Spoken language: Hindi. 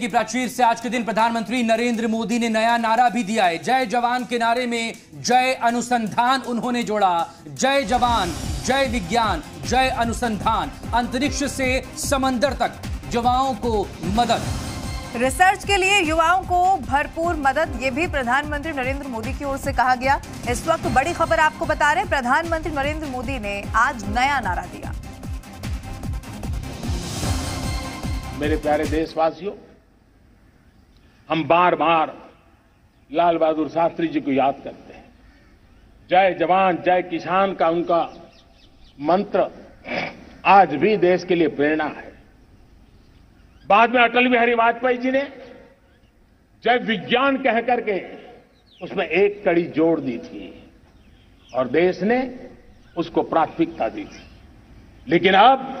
की प्राचीर से आज के दिन प्रधानमंत्री नरेंद्र मोदी ने नया नारा भी दिया है। जय जवान के नारे में जय अनुसंधान उन्होंने जोड़ा। जय जवान जय विज्ञान जय अनुसंधान अंतरिक्ष से समंदर तक युवाओं को मदद। रिसर्च के लिए युवाओं को भरपूर मदद ये भी प्रधानमंत्री नरेंद्र मोदी की ओर से कहा गया। इस वक्त बड़ी खबर आपको बता रहे प्रधानमंत्री नरेंद्र मोदी ने आज नया नारा दिया। मेरे प्यारे देशवासियों हम बार बार लाल बहादुर शास्त्री जी को याद करते हैं। जय जवान, जय किसान का उनका मंत्र आज भी देश के लिए प्रेरणा है। बाद में अटल बिहारी वाजपेयी जी ने जय विज्ञान कह करके उसमें एक कड़ी जोड़ दी थी और देश ने उसको प्राथमिकता दी थी। लेकिन अब